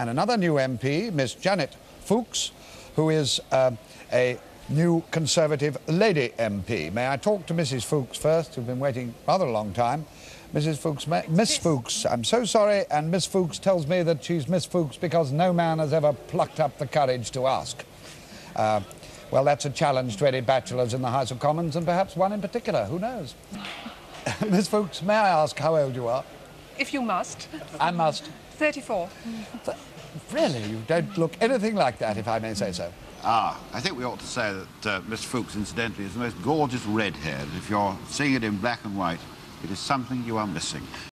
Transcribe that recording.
and another new MP, Miss Janet Fookes, who is uh, a new Conservative lady MP. May I talk to Mrs. Fookes first, who've been waiting rather a long time? Mrs. Fookes, Miss Fookes, I'm so sorry, and Miss Fookes tells me that she's Miss Fookes because no man has ever plucked up the courage to ask. Uh, well, that's a challenge to any bachelors in the House of Commons, and perhaps one in particular. Who knows? Miss Fookes, may I ask how old you are? If you must. I must. 34. Really, you don't look anything like that, if I may say so. Ah, I think we ought to say that uh, Miss Fookes, incidentally, is the most gorgeous red-haired. If you're seeing it in black and white, it is something you are missing.